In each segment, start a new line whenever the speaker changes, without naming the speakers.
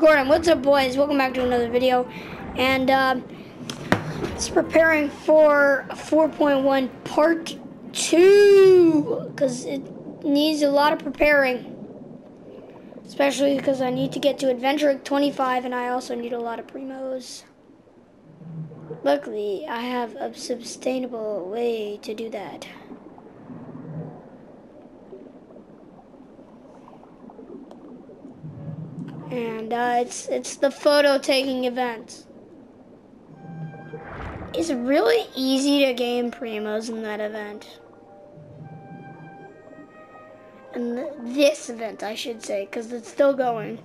Gordon, what's up, boys? Welcome back to another video. And um, it's preparing for 4.1 part 2 because it needs a lot of preparing. Especially because I need to get to Adventure 25 and I also need a lot of primos. Luckily, I have a sustainable way to do that. And uh, it's it's the photo taking event. It's really easy to gain primos in that event. And th this event, I should say, because it's still going.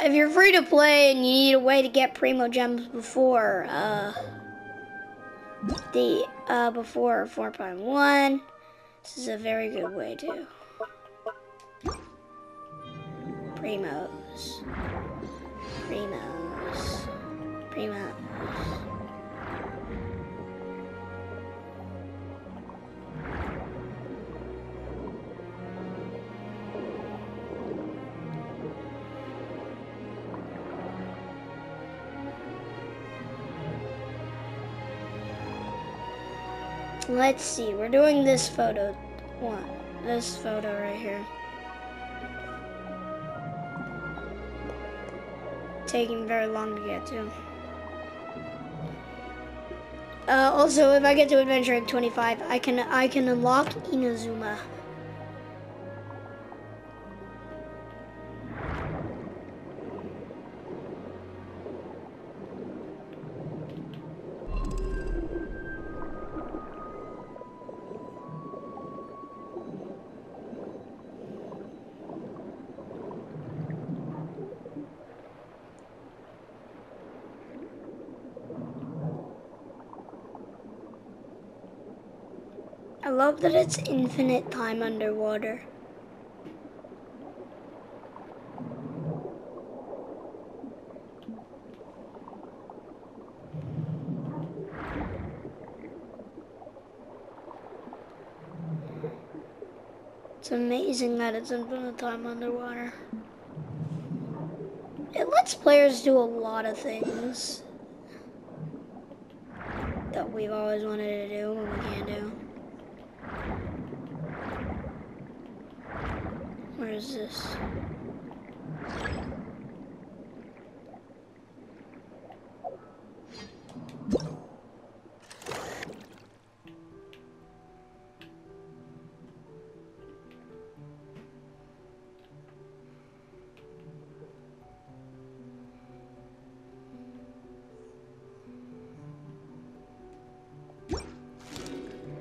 If you're free to play and you need a way to get primo gems before uh, the uh, before 4.1 this is a very good way to. Primos. Primos. Primos. Let's see, we're doing this photo one. This photo right here. Taking very long to get to. Uh, also, if I get to Adventure Egg 25, I can I can unlock Inazuma. Love that it's infinite time underwater. It's amazing that it's infinite time underwater. It lets players do a lot of things that we've always wanted to do and we can't do. Where is this?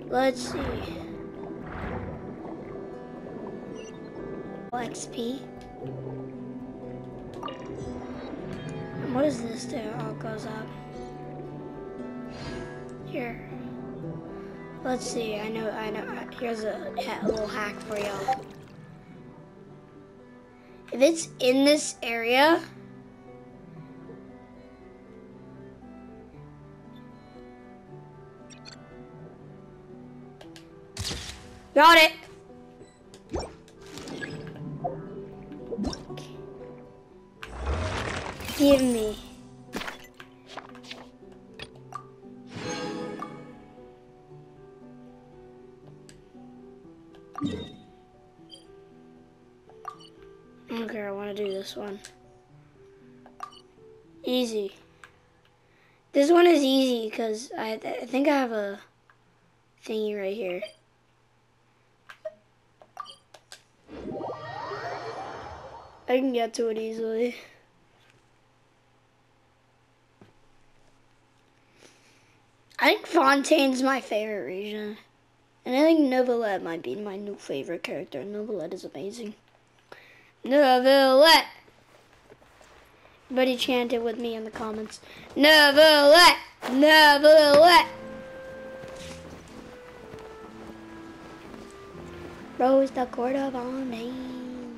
Let's see. XP. And what is this there? Oh, it goes up. Here. Let's see. I know. I know. Here's a, a little hack for y'all. If it's in this area, got it. Give me. Okay, I want to do this one. Easy. This one is easy because I, I think I have a thingy right here. I can get to it easily. I think Fontaine's my favorite region. And I think Neuvillette might be my new favorite character. Neuvillette is amazing. Neuvillette! Everybody chant it with me in the comments. Neuvillette! Neuvillette! Rose the court of name.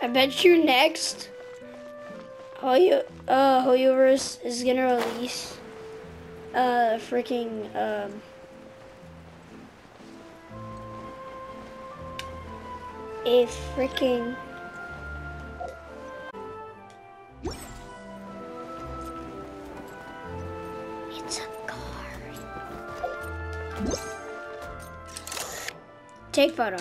I bet you next Hoyo, uh, Hoyoverse is gonna release uh, freaking, um, a freaking It's a car. Take photo.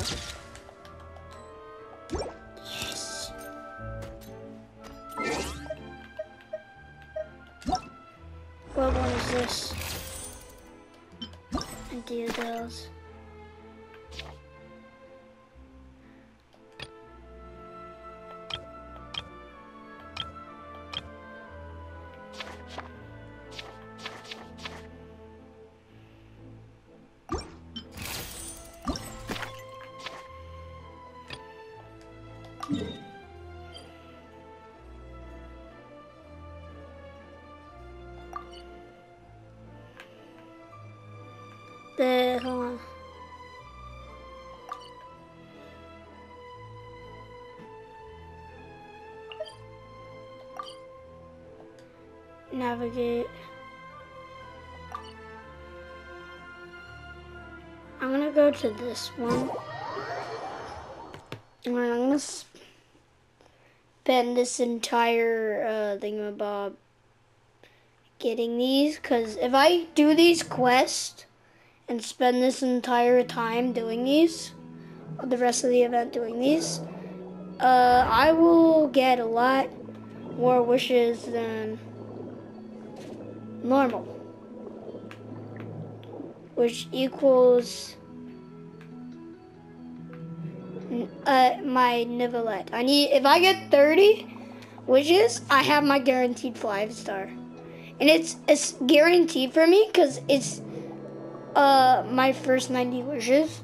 Navigate. I'm gonna go to this one. And I'm gonna spend this entire uh, thingamabob getting these. Because if I do these quests and spend this entire time doing these, the rest of the event doing these, uh, I will get a lot more wishes than normal. Which equals uh, my Neuvillette. I need, if I get 30 wishes, I have my guaranteed five star. And it's, it's guaranteed for me because it's uh, my first 90 wishes.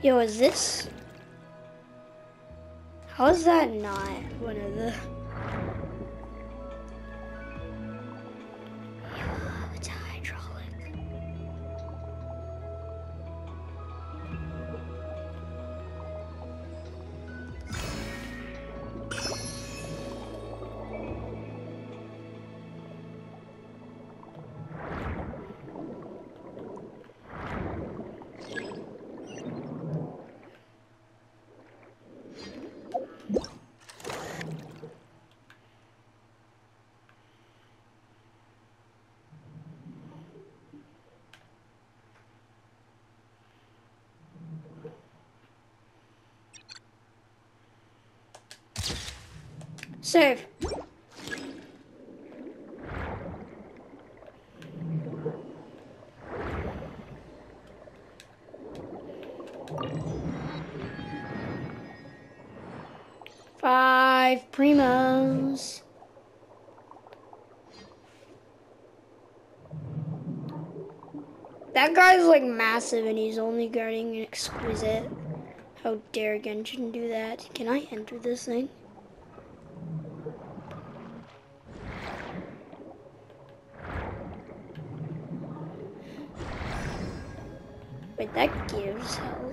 Yo, is this? How is that not one of the? Save. Five primos. That guy's like massive and he's only guarding an exquisite. How dare Genshin do that? Can I enter this thing? That gives health.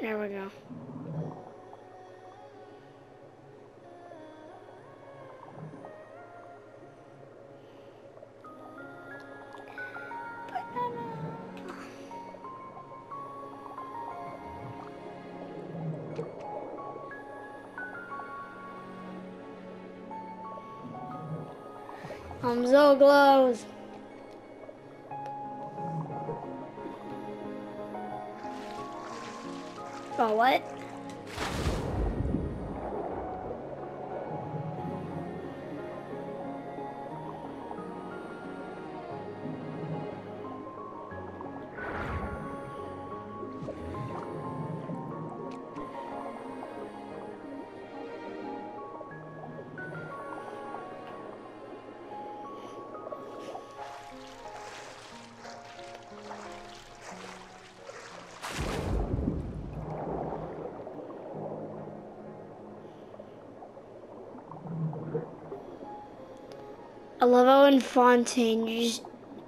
There we go. I'm so close. Oh, what? I love how in Fontaine you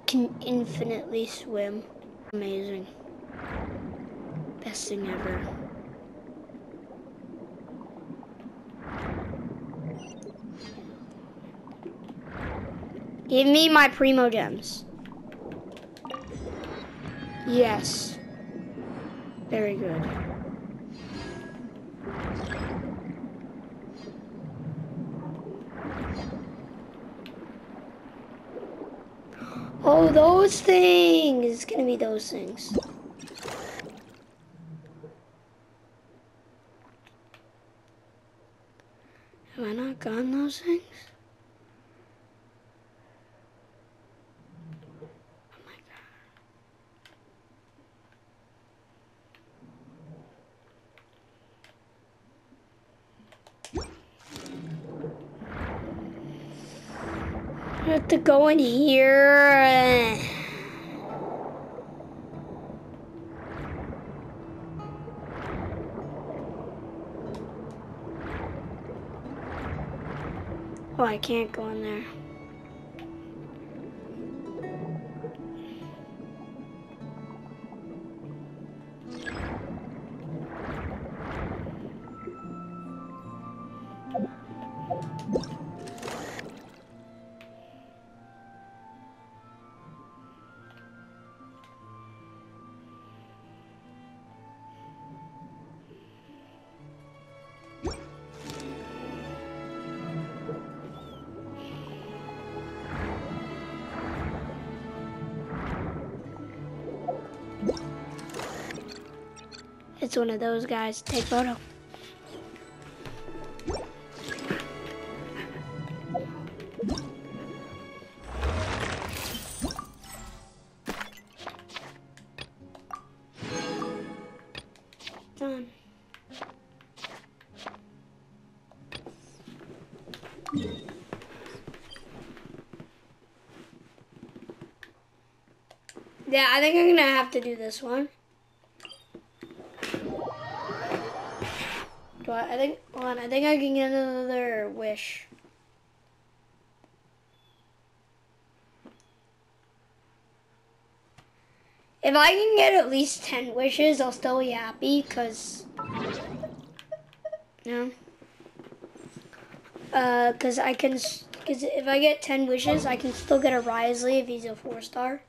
can infinitely swim. Amazing. Best thing ever. Give me my Primo Gems. Yes. Very good. Oh, those things. It's gonna be those things. Have I not gotten those things? Oh my god. I have to go in here. Oh, I can't go in there. It's one of those guys. Take photo. Done. Yeah, I think I'm gonna have to do this one. I, think, hold on, I think I can get another wish. If I can get at least 10 wishes, I'll still be happy, because, no. Uh, because I can, because if I get 10 wishes, I can still get a Wriothesley if he's a 4-star.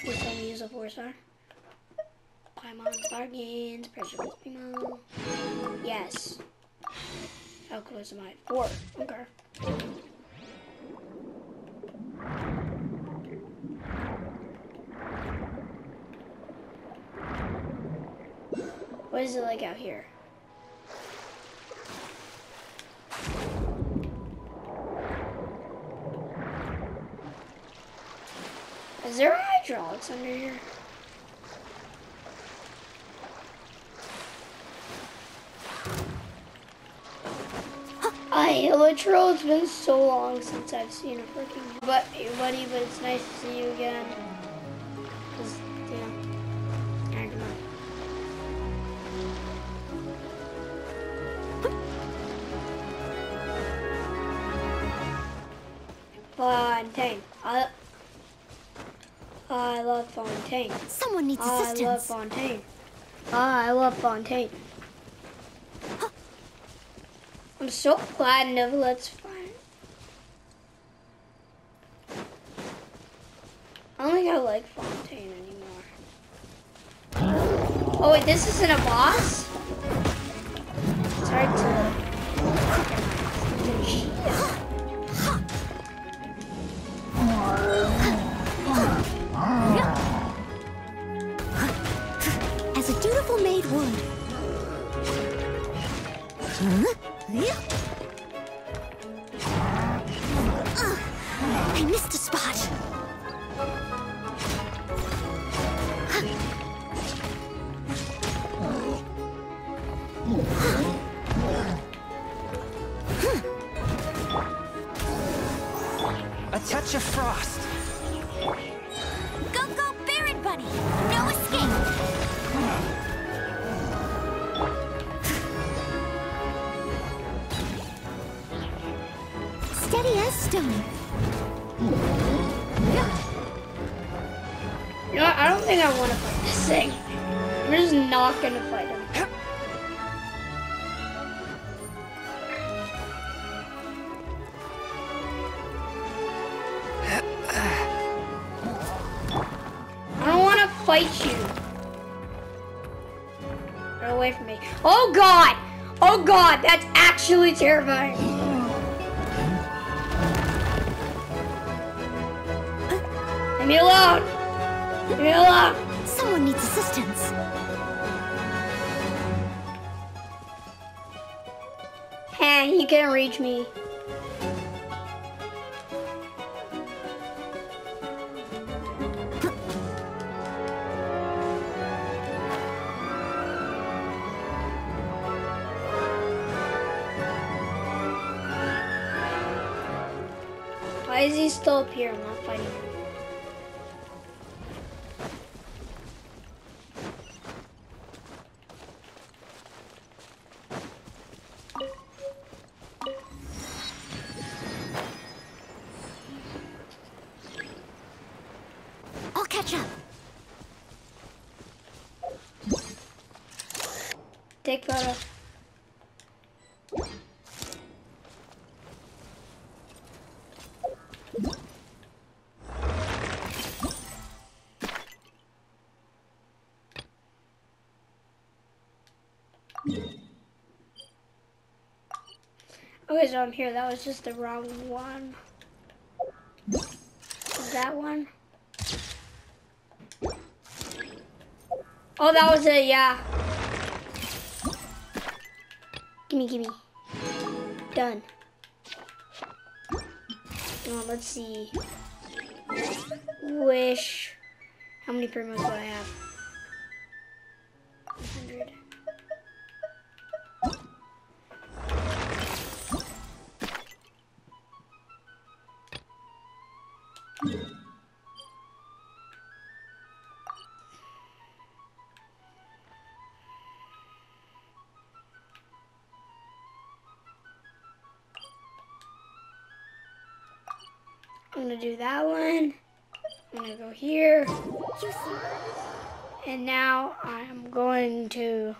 If only he's a 4-star. Paimon bargains, pressure Primo. Yes. How close am I? Four. Okay. What is it like out here? Is there hydraulics under here? Hi, Electro. It's been so long since I've seen a freaking but buddy, but it's nice to see you again. Cause, yeah. Alright, come on. Fontaine. I, I love Fontaine.
Someone needs
I
assistance.
I love Fontaine. I love Fontaine. I'm so glad Neuvillette's fine. I don't think I like Fontaine anymore. Oh wait, this isn't a boss? It's hard to...
As a dutiful maid would. Huh? Ugh, uh, I missed a spot.
A touch of frost.
Go, go, Baron Bunny! No escape! Steady.
You know? I don't think I want to fight this thing. I'm just not gonna fight him. I don't want to fight you. Get away from me. Oh god! Oh god, that's actually terrifying. Leave me alone! Leave me alone!
Someone needs assistance.
Hey, you can't reach me. Why is he still up here? I'm not fighting him. Take photo. Okay, so I'm here. That was just the wrong one. That one. Oh, that was it, yeah. Gimme, gimme. Done. Let's see. Wish. How many primos do I have? Gonna do that one. I'm gonna go here. And now I'm going to.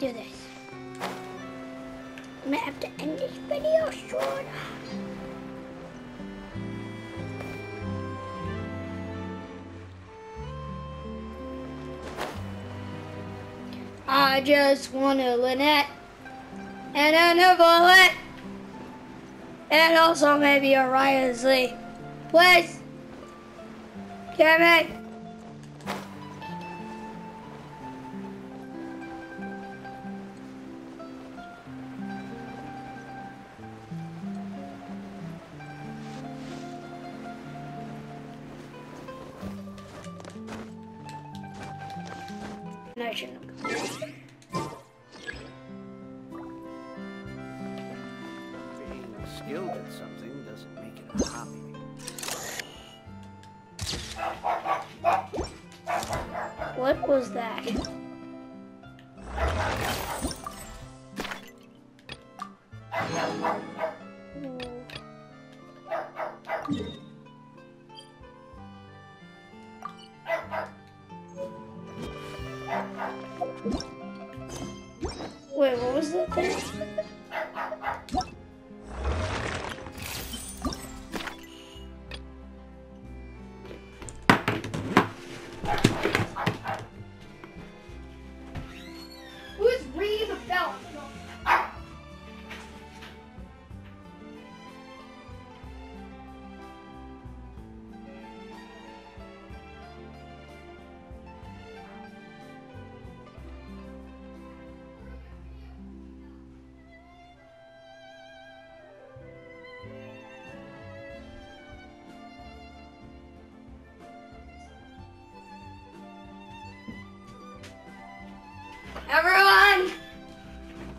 Do this. I just want a Lynette and a bullet. And also maybe a Ryan Lee. Please. Give me. No, I shouldn't.
Being skilled at something doesn't make it a hobby.
What was that? Thank you.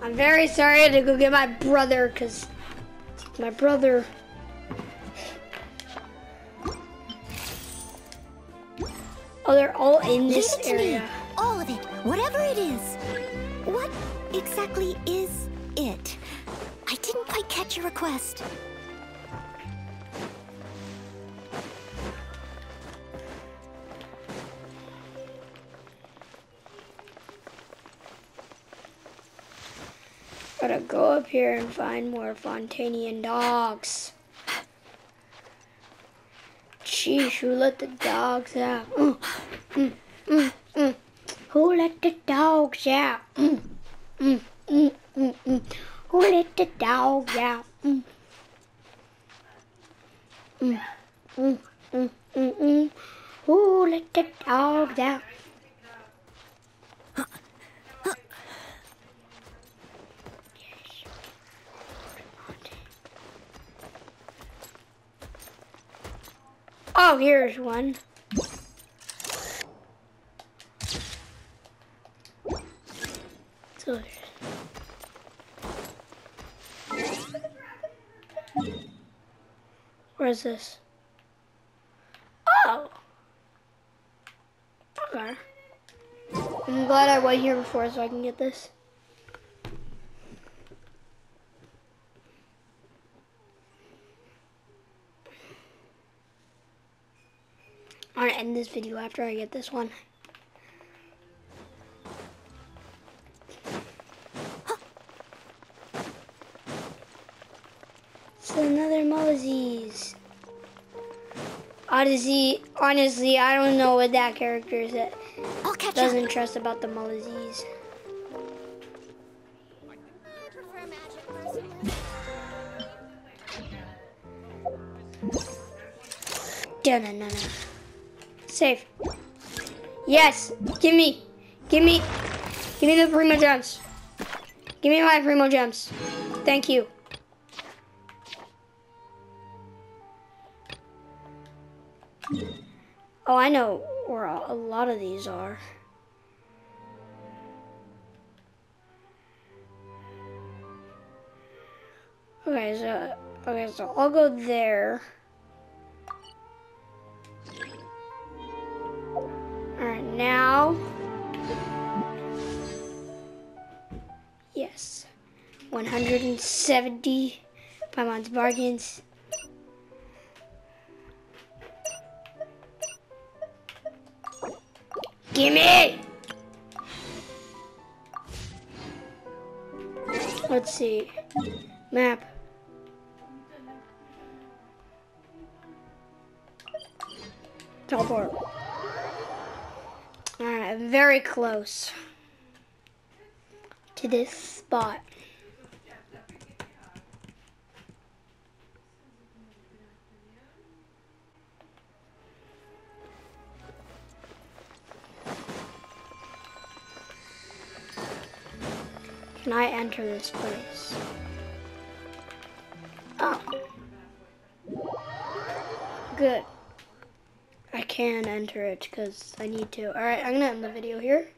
I'm very sorry I had to go get my brother because My brother. Oh, they're all in this
it to
area.
me. All of it. Whatever it is. What exactly is it? I didn't quite catch your request.
Gotta go up here and find more Fontanian dogs. Sheesh, who let the dogs out? Mm, mm, mm, mm. Who let the dogs out? Mm, mm, mm, mm, mm. Who let the dogs out? Mm. Mm, mm, mm, mm, mm. Who let the dogs out? Oh, here's one. Where's this? Oh! Okay. I'm glad I went here before so I can get this. I'm gonna end this video after I get this one. It's another Moses. Odyssey, honestly, I don't know what that character is that
I'll catch up.
doesn't trust about the Moses. No, no, no, no. Safe. Yes. Give me. Give me. Give me the primo gems. Give me my primo gems. Thank you. Oh, I know where a a lot of these are. Okay, so okay, so I'll go there. Now. Yes. 170 Paimon's bargains. Gimme! Let's see. Map. Teleport. Alright, very close to this spot. Can I enter this place? Oh. Good. Can enter it because I need to. Alright, I'm gonna end the video here.